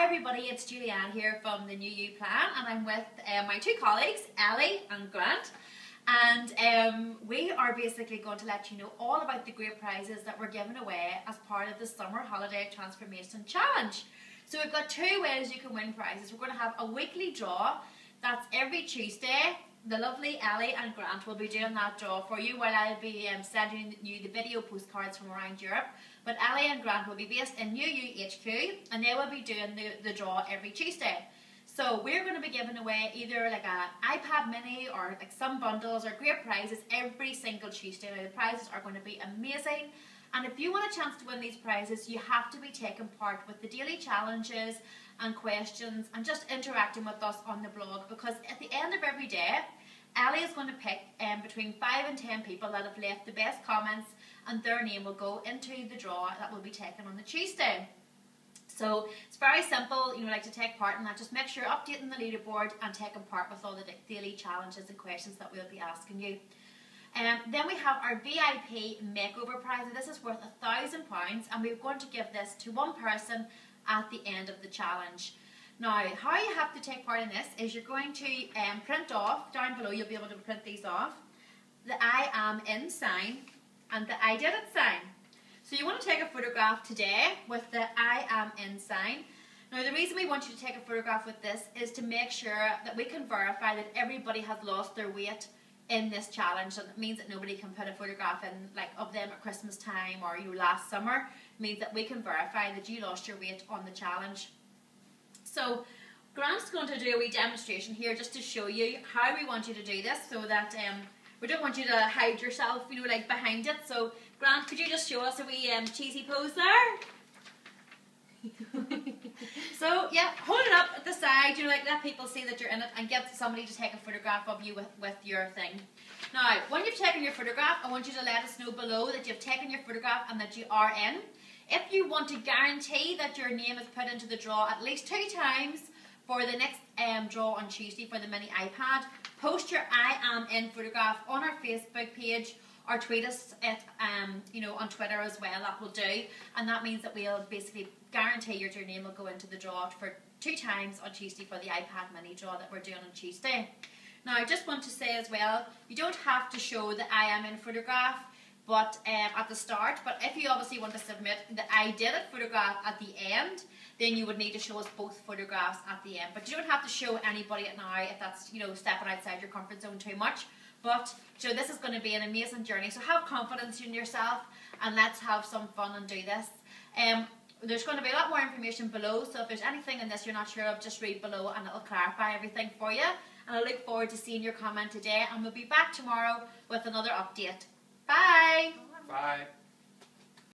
Hi everybody, it's Julie-Ann here from the New You Plan and I'm with uh, my two colleagues, Ellie and Grant and um, we are basically going to let you know all about the great prizes that we're giving away as part of the Summer Holiday Transformation Challenge. So we've got two ways you can win prizes. We're going to have a weekly draw, that's every Tuesday the lovely Ellie and Grant will be doing that draw for you while I'll be um, sending you the video postcards from around Europe. But Ellie and Grant will be based in New You HQ and they will be doing the, the draw every Tuesday. So we're going to be giving away either like an iPad mini or like some bundles or great prizes every single Tuesday. Now the prizes are going to be amazing. And if you want a chance to win these prizes, you have to be taking part with the daily challenges and questions and just interacting with us on the blog because at the end of every day, Ellie is going to pick um, between 5 and 10 people that have left the best comments and their name will go into the draw that will be taken on the Tuesday. So it's very simple, you know, like to take part in that. Just make sure you're updating the leaderboard and taking part with all the daily challenges and questions that we'll be asking you. Um, then we have our VIP makeover prize. This is worth a thousand pounds, and we're going to give this to one person at the end of the challenge. Now, how you have to take part in this is you're going to um, print off, down below you'll be able to print these off, the I am in sign and the I did it sign. So you want to take a photograph today with the I am in sign. Now the reason we want you to take a photograph with this is to make sure that we can verify that everybody has lost their weight in this challenge and it means that nobody can put a photograph in like of them at Christmas time or you last summer means that we can verify that you lost your weight on the challenge. So Grant's going to do a wee demonstration here just to show you how we want you to do this so that um, we don't want you to hide yourself, you know, like behind it. So Grant, could you just show us a wee um, cheesy pose there? So yeah, hold it up at the side, you know, like let people see that you're in it and get somebody to take a photograph of you with, with your thing. Now, when you've taken your photograph, I want you to let us know below that you've taken your photograph and that you are in. If you want to guarantee that your name is put into the draw at least two times for the next um, draw on Tuesday for the mini iPad, post your I am in photograph on our Facebook page or tweet us at, um, you know, on Twitter as well. That will do, and that means that we'll basically guarantee your, your name will go into the draw for two times on Tuesday for the iPad mini draw that we're doing on Tuesday. Now, I just want to say as well, you don't have to show the I am in photograph but um, at the start. But if you obviously want to submit the I did it photograph at the end, then you would need to show us both photographs at the end. But you don't have to show anybody at now if that's you know stepping outside your comfort zone too much. But so this is going to be an amazing journey. So have confidence in yourself and let's have some fun and do this. Um, there's going to be a lot more information below, so if there's anything in this you're not sure of, just read below and it'll clarify everything for you. And I look forward to seeing your comment today, and we'll be back tomorrow with another update. Bye. Bye.